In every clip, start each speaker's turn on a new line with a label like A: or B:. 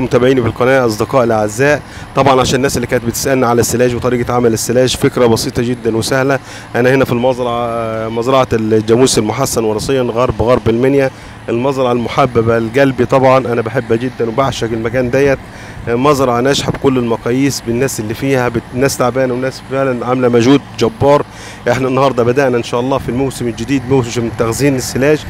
A: متابعيني في القناه اصدقائي الأعزاء. طبعا عشان الناس اللي كانت بتسألنا على السلاج وطريقة عمل السلاج فكرة بسيطة جدا وسهلة. أنا هنا في المزرعة مزرعة الجاموس المحسن وراثيا غرب غرب المنيا. المزرعة المحببة لقلبي طبعا أنا بحبها جدا وبعشق المكان ديت. مزرعة ناجحة بكل المقاييس بالناس اللي فيها ناس تعبانة وناس فعلا عاملة مجهود جبار. إحنا النهارده بدأنا إن شاء الله في الموسم الجديد موسم تخزين السلاج.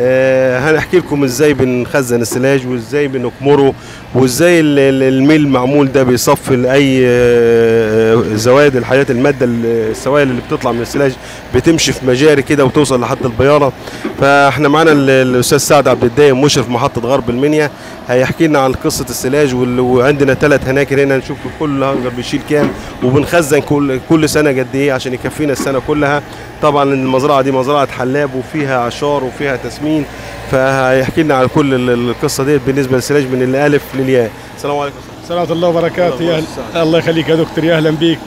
A: هنحكي لكم إزاي بنخزن السلاج وإزاي بنكمره وإزاي ال- ال- الميل المعمول ده بيصفي لأي آه، زوائد الحياة المادة ال- السوائل اللي بتطلع من السلاج بتمشي في مجاري كده وتوصل لحد البياره فإحنا معانا ال- الأستاذ سعد عبد الدايم مشرف محطة غرب المنيا هيحكي لنا عن قصة السلاج وعندنا ثلاث هناكر هنا نشوف كل هنجر بيشيل كام وبنخزن كل كل سنة قد إيه عشان يكفينا السنة كلها. طبعا المزرعة دي مزرعة حلاب وفيها عشار وفيها تسمين فهيحكي لنا على كل ال- القصة ديت بالنسبة للسلاج من الألف للياء. السلام عليكم.
B: سلامة الله وبركاته. يا الله يخليك يا دكتور. يا أهلا بيك.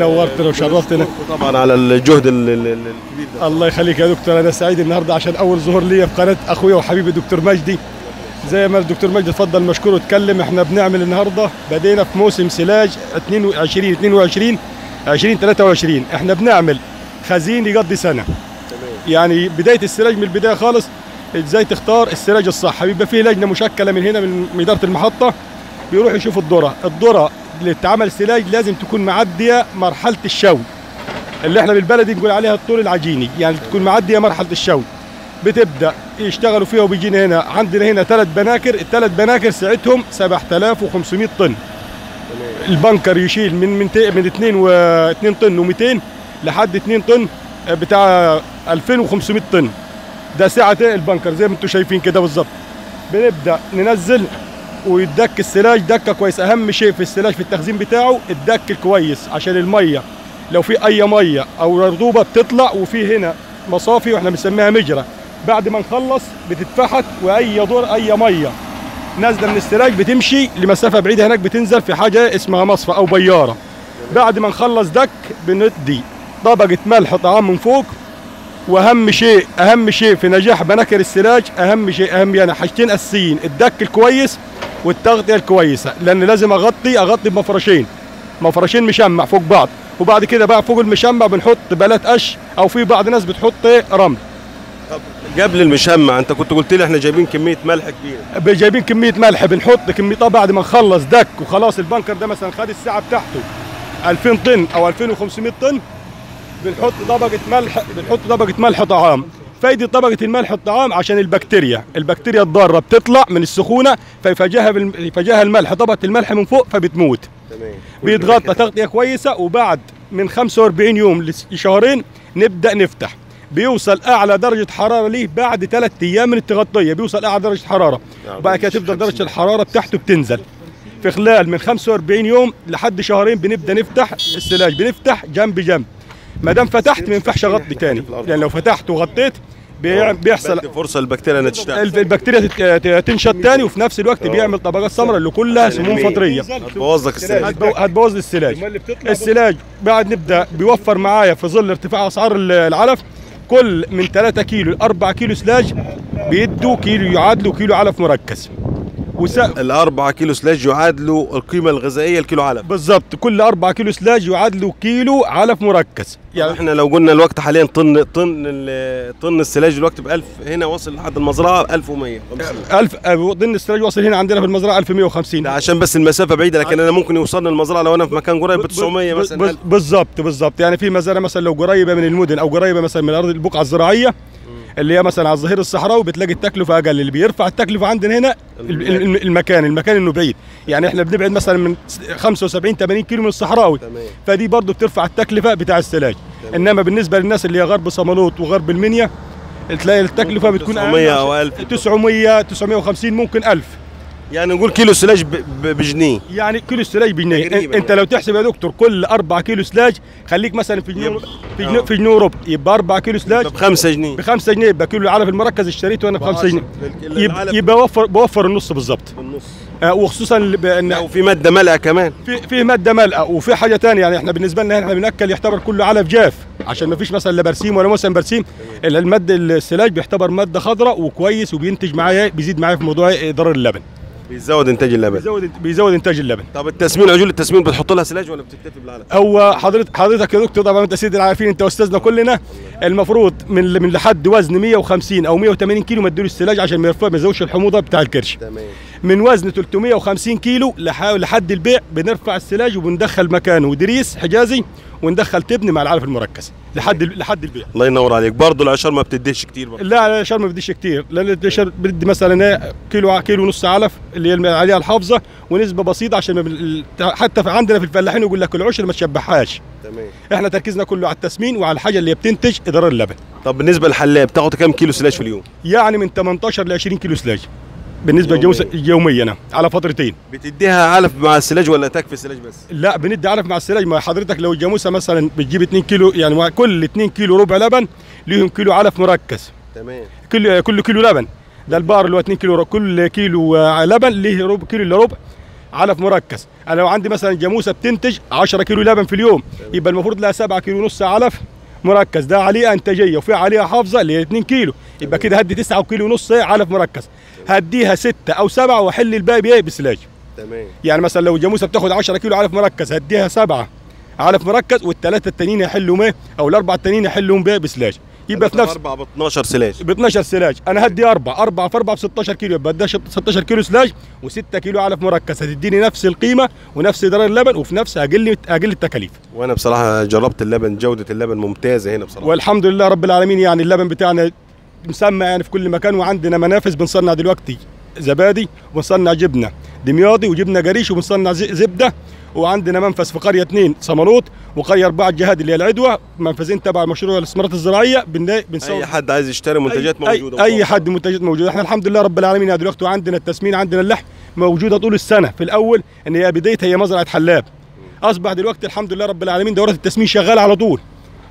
B: نورتنا وشرفتنا.
A: طبعا على الجهد ال- ال- ال- الكبير ده.
B: الله يخليك يا دكتور. أنا سعيد النهارده عشان أول ظهور ليا في قناة أخويا وحبيبي دكتور مجدي. زي ما الدكتور مجدي اتفضل مشكور واتكلم. إحنا بنعمل النهارده بدينا في موسم سلاج 22 22 2023 إحنا بنعمل خزين يقضي سنة. يعني بداية السلاج من البداية خالص إزاي تختار السلاج الصح؟ بيبقى فيه لجنة مشكلة من هنا من اداره المحطة بيروح يشوف الذرة. الذرة اللي اتعمل سلاج لازم تكون معدية مرحلة الشوي. اللي إحنا بالبلدي نقول عليها الطول العجيني يعني تكون معدية مرحلة الشوي. بتبدأ يشتغلوا فيها وبيجينا هنا. عندنا هنا ثلاث بناكر الثلاث بناكر سعتهم 7500 طن. البنكر يشيل من من 2 و 2 طن و200 لحد 2 طن آه، بتاع 2500 طن. ده سعه البنكر زي ما أنتم شايفين كده بالظبط. بنبدأ ننزل ويدك السلاج دكة كويس أهم شيء في السلاج في التخزين بتاعه الدك الكويس عشان المية. لو في أي مية أو رطوبة بتطلع وفي هنا مصافي وإحنا بنسميها مجرى. بعد ما نخلص بتتفحت وأي دور أي مية. نازلة من السلاج بتمشي لمسافة بعيدة هناك بتنزل في حاجة اسمها مصفى أو بيارة. بعد ما نخلص دك بندي. طبقة ملح طعام من فوق وأهم شيء أهم شيء في نجاح بناكر السلاج أهم شيء أهم يعني حاجتين أساسيين الدك الكويس والتغطية الكويسة لأن لازم اغطي أغطي بمفرشين. مفرشين مشمع فوق بعض وبعد كده بقى فوق المشمع بنحط بلات قش أو في بعض ناس بتحط رمل.
A: قبل المشمع أنت كنت قلت لي إحنا جايبين كمية ملح كبيرة.
B: جايبين كمية ملح بنحط كمية طبعا بعد ما نخلص دك وخلاص البنكر ده مثلا خد الساعة بتاعته 2000 طن أو 2500 طن بنحط طبقة ملح بنحط طبقة ملح طعام. فايدة طبقة الملح الطعام عشان البكتيريا، البكتيريا الضارة بتطلع من السخونة فيفجاها بالم... يفجاها الملح. طبقة الملح من فوق فبتموت.
A: تمام.
B: بيتغطى تغطية كويسة وبعد من 45 يوم لشهرين نبدأ نفتح. بيوصل أعلى درجة حرارة ليه بعد ثلاث أيام من التغطية. بيوصل أعلى درجة حرارة.
A: نعم.
B: بعد كده تبدا درجة الحرارة بتاعته بتنزل. في خلال من 45 يوم لحد شهرين بنبدأ نفتح السلاج. بنفتح جنب جنب. ما دام فتحت ما ينفعش أغطي تاني. لأن لو فتحت وغطيت بيع- بيحصل
A: فرصة للبكتيريا إنها تشتغل
B: البكتيريا تنشط تاني وفي نفس الوقت بيعمل طبقات سمراء اللي كلها سموم فطرية.
A: هتبوظ لك السلاج.
B: هتبو- هتبوظ لي السلاج السلاج بعد نبدأ بيوفر معايا في ظل ارتفاع أسعار ال- العلف كل من 3 كيلو ل 4 كيلو سلاج بيدوا كيلو يعادلوا كيلو علف مركز. وس...
A: الأربعة كيلو سلاج يعادلوا القيمة الغذائية لكيلو علف.
B: بالظبط كل 4 كيلو سلاج يعادلوا كيلو علف مركز.
A: يعني إحنا لو قلنا الوقت حاليا طن طن ال- طن السلاج الوقت ب 1000 هنا وصل لحد المزرعة 1100
B: 1000 ضمن السلاج واصل هنا عندنا في المزرعة 1150
A: ده عشان بس المسافة بعيدة لكن أنا ممكن يوصلني المزرعة لو أنا في مكان قريب ب 900
B: بز-
A: مثلا.
B: بز-
A: 1000.
B: بالظبط بالظبط يعني في مزارع مثلا لو قريبة من المدن أو قريبة مثلا من أرض البقعة الزراعية اللي هي مثلا على الظهير الصحراوي بتلاقي التكلفة أقل اللي بيرفع التكلفة عندنا هنا ال- ال- المكان المكان إنه بعيد. يعني إحنا بنبعد مثلا من 75 80 كيلو من الصحراوي. فدي برضه بترفع التكلفة بتاع السلاج إنما بالنسبة للناس اللي هي غرب صمالوط وغرب المنيا تلاقي التكلفة بتكون
A: 900
B: أقل
A: أو
B: عشان-
A: 1000.
B: 900 950 ممكن 1000
A: يعني نقول كيلو سلاج بجنيه.
B: يعني كيلو السلاج بجنيه.
A: تقريباً
B: إنت لو تحسب يا دكتور كل 4 كيلو سلاج خليك مثلا في جنيه في جنيه, في جنيه وربع. يبقى 4 كيلو سلاج
A: ب 5 جنيه.
B: ب 5 جنيه. يبقى كيلو العلف المركز اشتريته أنا ب 5 جنيه. يبقى, يبقى بوفر بوفر النص بالظبط.
A: بالنص.
B: آه وخصوصا
A: لا وفي مادة ملأ كمان.
B: في في مادة ملأة وفي حاجة ثانية يعني إحنا بالنسبة لنا إحنا بنأكل يعتبر كله علف جاف عشان ما فيش مثلا لا برسيم ولا مثلا برسيم. الا المادة السلاج بيعتبر مادة خضراء وكويس وبينتج معايا بيزيد معايا في موضوع ضرر اللبن.
A: بيزود إنتاج اللبن.
B: بيزود بيزود إنتاج اللبن.
A: طب التسمين عجول التسمين بتحط لها سلاج ولا بتكتفي بالعلف
B: هو حضرتك حضرتك يا دكتور طبعا أنت سيدي عارفين أنت أستاذنا كلنا. المفروض من من لحد وزن 150 أو 180 كيلو ما تديله السلاج عشان ما يرفع ما يزودش الحموضة بتاع الكرش.
A: تمام.
B: من وزن 350 كيلو لح- لحد البيع. بنرفع السلاج وبندخل مكانه دريس حجازي وندخل تبن مع العلف المركز لحد لحد البيع.
A: الله ينور عليك. برضه العشار ما بتديش كتير برضه
B: لا الشر ما بديش كتير لأن الشر بدي مثلا إيه كيلو كيلو ونص علف اللي عليها الحافظة ونسبة بسيطة عشان بال- حتى في عندنا في الفلاحين يقول لك العشر ما تشبعهاش
A: تمام.
B: إحنا تركيزنا كله على التسمين وعلى الحاجة اللي بتنتج اضرار اللبن.
A: طب بالنسبة للحلاق بتاخد كام كيلو سلاج في اليوم؟
B: يعني من 18 ل 20 كيلو سلاج بالنسبة يوميا. نعم، على فترتين.
A: بتديها علف مع السلاج ولا تكفي السلاج بس؟
B: لا بندي علف مع السلاج ما حضرتك لو الجاموسه مثلا بتجيب 2 كيلو يعني كل 2 كيلو ربع لبن ليهم كيلو علف مركز.
A: تمام.
B: كل كل كيلو لبن. ده البار اللي هو 2 كيلو كل كيلو آه، لبن ليه ربع كيلو إلا ربع علف مركز. أنا لو عندي مثلا جاموسه بتنتج 10 كيلو لبن في اليوم يبقى المفروض لها 7 كيلو ونص علف مركز. ده عليه إنتاجية وفي عليها حافظة اللي هي 2 كيلو. يبقى كده هدي 9 كيلو ونص علف مركز. هديها 6 أو 7 واحل الباقي بايه بسلاج.
A: تمام.
B: يعني مثلا لو الجاموسه بتاخد 10 كيلو علف مركز هديها 7 علف مركز والثلاثه التانيين يحلوا إيه أو الأربعة التانيين يحلوا بايه بسلاج. يبقى في نفس
A: 4 ب 12 سلاج.
B: ب 12 سلاج. أنا هدي أربع أربع في أربع ب 16 كيلو يبقى ده 16 كيلو سلاج و6 كيلو علف مركز. هتديني نفس القيمة ونفس درجة اللبن وفي نفس أقل أقل التكاليف.
A: وأنا بصراحة جربت اللبن جودة اللبن ممتازة هنا بصراحة.
B: والحمد لله رب العالمين يعني اللبن بتاعنا مسمى يعني في كل مكان وعندنا منافذ بنصنع دلوقتي زبادي وبنصنع جبنة دمياطي وجبنة قريش وبنصنع زبدة وعندنا منفذ في قرية اثنين صمالوط وقريه اربعه جهاد اللي هي العدوه منفذين تبع مشروع الاستثمارات الزراعية بن- بنسوي
A: أي حد عايز يشتري منتجات
B: أي-
A: موجودة.
B: أي, أي حد منتجات موجودة. إحنا الحمد لله رب العالمين دلوقتي وعندنا التسمين عندنا اللحم موجودة طول السنة. في الأول إن هي بدايتها هي مزرعة حلاب. أصبح دلوقتي الحمد لله رب العالمين دورات التسمين شغالة على طول.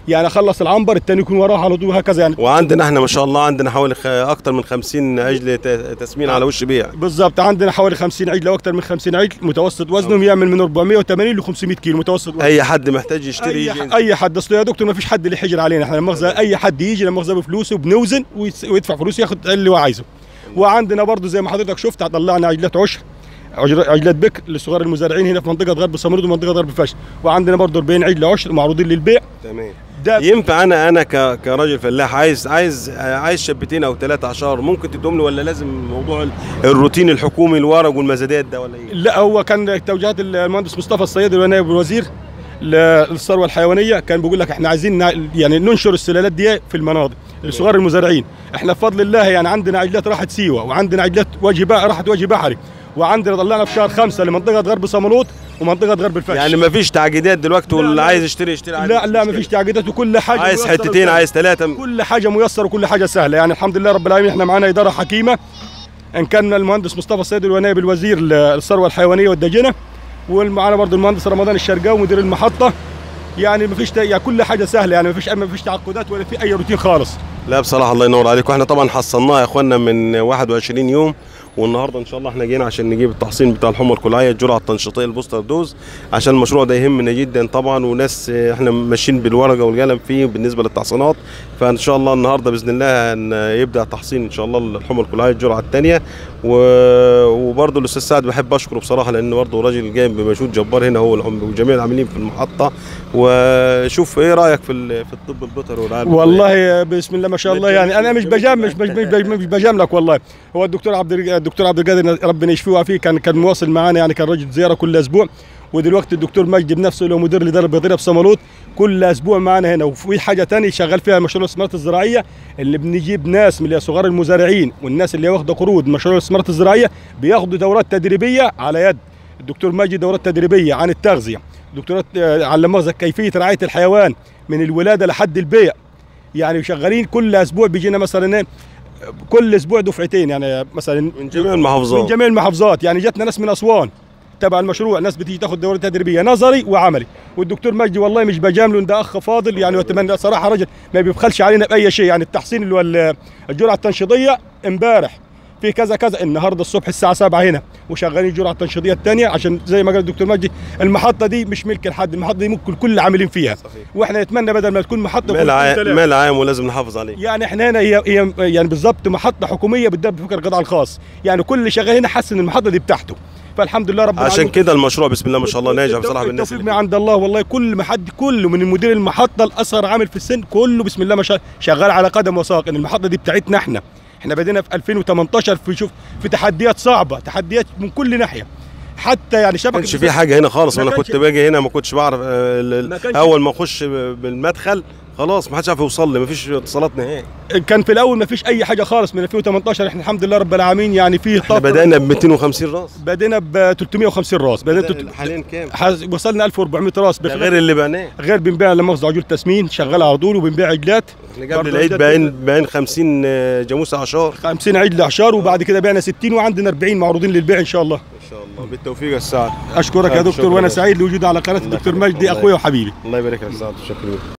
B: يعني اخلص العنبر الثاني يكون وراه على طول هكذا يعني.
A: وعندنا إحنا ما شاء الله عندنا حوالي خ... أكتر من 50 عجل تسمين على وش بيع.
B: بالظبط عندنا حوالي 50 عجلة وأكثر من 50 عجل متوسط وزنهم يعمل من 480 ل 500 كيلو متوسط وزن
A: أي حد محتاج يشتري
B: أي, أي حد أصل يا دكتور ما فيش حد اللي حجر علينا إحنا المؤاخذه أي حد يجي المؤاخذه بفلوسه بنوزن ويدفع فلوس ياخد اللي هو عايزه. وعندنا برضه زي ما حضرتك شفت طلعنا عجلات عشر عجلات بكر لصغار المزارعين هنا في منطقة غرب صمرود ومنطقة غرب فشل. وعندنا برضه 40 عجلة عشر معروضين للبيع.
A: تمام.
B: ده
A: ينفع أنا أنا. كراجل فلاح عايز عايز عايز شبتين أو ثلاثة عشر ممكن تدوم لي ولا لازم موضوع ال- الروتين الحكومي الورق والمزادات ده ولا إيه؟
B: لا هو كان توجيهات المهندس مصطفى الصياد اللي هو نائب الوزير للثروة الحيوانية كان بيقول لك إحنا عايزين يعني ننشر السلالات دي في المناطق لصغار المزارعين إحنا بفضل الله يعني عندنا عجلات راحت سيوة وعندنا عجلات وجه راحت وجه بحري وعندنا طلعنا في شهر خمسة لمنطقة غرب صمالوط ومنطقة غرب الفش
A: يعني ما فيش تعقيدات دلوقتي واللي. عايز يشتري يشتري
B: لا لا ما. فيش تعقيدات وكل حاجة
A: عايز حتتين. عايز ثلاثة
B: كل حاجة ميسرة وكل حاجة سهلة. يعني الحمد لله رب العالمين إحنا معانا إدارة حكيمة. إن كان المهندس مصطفى السيد اللي هو نائب الوزير للثروة الحيوانية والدجنه ومعانا برضه المهندس رمضان الشرقاوي مدير المحطة. يعني ما فيش يعني كل حاجة سهلة. يعني ما فيش ما فيش تعقدات ولا في أي روتين خالص.
A: لا بصراحة الله ينور عليك. وإحنا طبعا حصلناها يا اخوانا من 21 يوم. والنهارده إن شاء الله إحنا جينا عشان نجيب التحصين بتاع الحمى الكلعيه الجرعه التنشيطية ال booster dose عشان المشروع ده يهمنا جدا طبعا وناس إحنا ماشيين بالورقة والقلم فيه بالنسبة للتحصينات. فإن شاء الله النهارده بإذن الله يبدأ تحصين إن شاء الله الحمى الكلعيه الجرعة الثانية وبرضه الأستاذ سعد بحب أشكره بصراحة لأن برضه راجل جاي بمجهود جبار هنا هو وجميع العاملين في المحطة. وشوف إيه رأيك في في الطب البيطري والعالم؟
B: والله بسم الله ما شاء الله يعني أنا مش بجام مش مش, مش, مش بجاملك والله. هو الدكتور عبد الدكتور عبد القادر ربنا يشفيه ويعافيه كان كان مواصل معانا يعني كان راجل زيارة كل أسبوع. ودلوقتي الدكتور مجدي بنفسه اللي هو مدير الاداره البيطريه في صمالوط كل أسبوع معانا هنا. وفي حاجة ثانية شغال فيها مشروع الاستثمارات الزراعية اللي بنجيب ناس من صغار المزارعين والناس اللي واخدة قروض مشروع الاستثمارات الزراعية بياخدوا دورات تدريبية على يد الدكتور مجدي دورات تدريبية عن التغذية. دكتورات على كيفية رعاية الحيوان من الولادة لحد البيع. يعني شغالين كل أسبوع بيجينا مثلا إيه، كل أسبوع دفعتين يعني مثلا
A: من جميع المحافظات.
B: من جميع المحافظات يعني جاتنا ناس من أسوان تبع المشروع ناس بتيجي تاخذ دورة تدريبية نظري وعملي. والدكتور مجدي والله مش بجامله ده أخ فاضل يعني واتمنى صراحة رجل ما بيبخلش علينا بأي شيء يعني التحصين اللي هو ال- الجرعة التنشيطية امبارح. في كذا كذا. النهارده الصبح الساعة 7 هنا. وشغالين الجرعه التنشيطيه الثانية عشان زي ما قال الدكتور مجدي المحطة دي مش ملك لحد المحطة دي ممكن كل العاملين فيها.
A: صحيح.
B: وإحنا نتمنى بدل ما تكون محطة
A: مال عام. مال عام ولازم نحافظ عليه.
B: يعني إحنا هنا هي, هي يعني بالظبط محطة حكومية بتدبر بفكر القطاع الخاص. يعني كل اللي شغال هنا حاسس إن المحطة دي بتاعته. فالحمد لله رب
A: عشان كده المشروع بسم الله ما شاء الله ناجح بصراحة بالناس
B: التوفيق من عند الله. والله كل ما حد كله من المدير المحطة الأصغر عامل في السن كله بسم الله ما شاء شغال على قدم وساق. إن المحطة دي بتاعتنا إحنا. إحنا بدينا في 2018 في شوف في تحديات صعبة تحديات من كل ناحية. حتى يعني
A: ما
B: شبكة
A: كانش في حاجة هنا خالص
B: ما كانش-
A: كنت باجي هنا ما كنتش بعرف آه،
B: ما
A: أول ما أخش بالمدخل خلاص ما حدش عارف يوصل لي ما فيش اتصالات نهائي.
B: كان في الأول ما فيش أي حاجة خالص من 2018 إحنا الحمد لله رب العالمين يعني في إحنا
A: بدأنا ب 250 راس.
B: بدينا ب 350 راس. بدينا تلت-
A: حاليا كام؟
B: حز- وصلنا 1400 راس.
A: غير اللي بناه.
B: غير بنبيع لما مؤاخذة عجول تسمين شغال على طول وبنبيع عجلات.
A: إحنا قبل العيد باين باين 50 آه، جاموس أعشار.
B: 50 عجل اعشار وبعد كده بعنا 60 وعندنا 40 معروضين للبيع إن شاء الله.
A: إن شاء الله. بالتوفيق يا سعد.
B: أشكرك يا
A: طيب،
B: دكتور
A: وأنا
B: سعيد لوجودي على
A: قناة
B: الدكتور. مجدي أخويا وحبيبي.
A: الله يبارك لك يا سعد. شكرا.